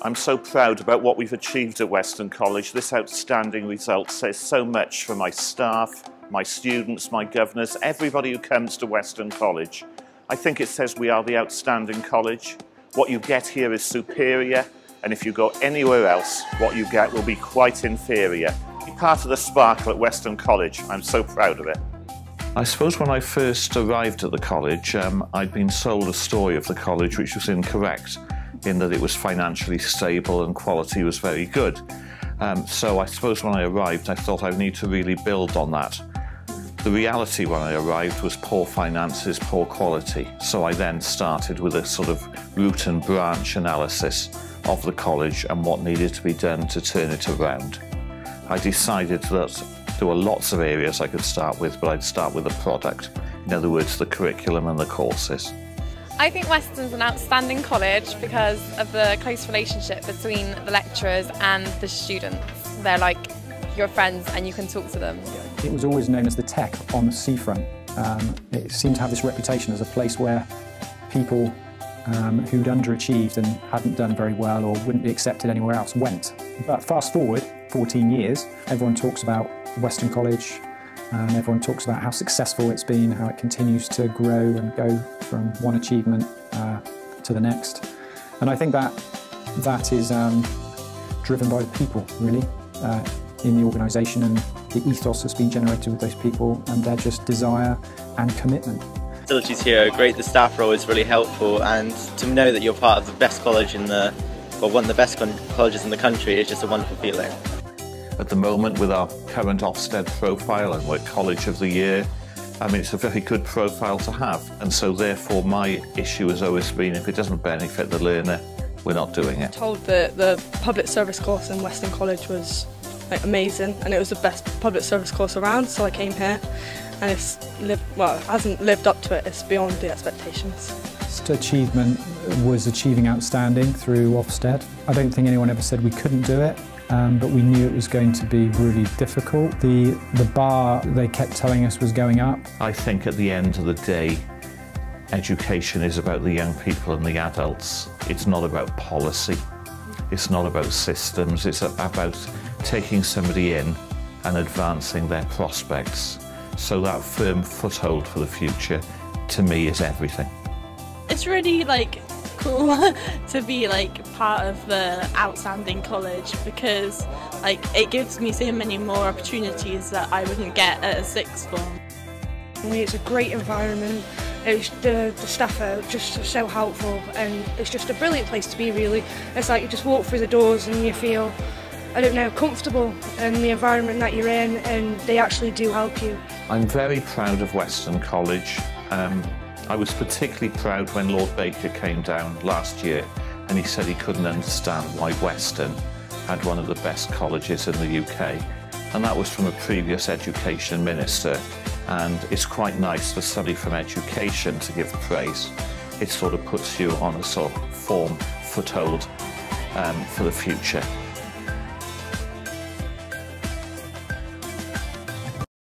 I'm so proud about what we've achieved at Weston College. This outstanding result says so much for my staff, my students, my governors, everybody who comes to Weston College. I think it says we are the outstanding college. What you get here is superior, and if you go anywhere else, what you get will be quite inferior. Be part of the sparkle at Weston College. I'm so proud of it. I suppose when I first arrived at the college, um, I'd been sold a story of the college which was incorrect in that it was financially stable and quality was very good. Um, so I suppose when I arrived, I thought I'd need to really build on that. The reality when I arrived was poor finances, poor quality. So I then started with a sort of root and branch analysis of the college and what needed to be done to turn it around. I decided that there were lots of areas I could start with, but I'd start with the product. In other words, the curriculum and the courses. I think Weston's an outstanding college because of the close relationship between the lecturers and the students. They're like your friends and you can talk to them. It was always known as the tech on the seafront. Um, it seemed to have this reputation as a place where people um, who'd underachieved and hadn't done very well or wouldn't be accepted anywhere else went. But fast forward 14 years, everyone talks about Weston College, and everyone talks about how successful it's been, how it continues to grow and go from one achievement uh, to the next. And I think that that is um, driven by the people, really, uh, in the organisation and the ethos that's been generated with those people and their just desire and commitment. Facilities here are great, the staff are always really helpful, and to know that you're part of the best college in the, well, one of the best colleges in the country is just a wonderful feeling at the moment with our current Ofsted profile and we're College of the Year. I mean, it's a very good profile to have. And so therefore my issue has always been if it doesn't benefit the learner, we're not doing it. i told that the public service course in Weston College was like, amazing and it was the best public service course around, so I came here and it's lived, well, it hasn't lived up to it, it's beyond the expectations. Achievement was achieving outstanding through Ofsted. I don't think anyone ever said we couldn't do it um, but we knew it was going to be really difficult. The, the bar they kept telling us was going up. I think at the end of the day, education is about the young people and the adults. It's not about policy. It's not about systems. It's about taking somebody in and advancing their prospects. So that firm foothold for the future, to me, is everything. It's really like cool to be like part of the outstanding college because like it gives me so many more opportunities that I wouldn't get at a sixth form. It's a great environment. It's the, the staff are just so helpful and it's just a brilliant place to be really. It's like you just walk through the doors and you feel I don't know, comfortable in the environment that you're in and they actually do help you. I'm very proud of Weston College. Um, I was particularly proud when Lord Baker came down last year and he said he couldn't understand why Weston had one of the best colleges in the UK. And that was from a previous education minister. And it's quite nice for somebody from education to give praise. It sort of puts you on a sort of form foothold um, for the future.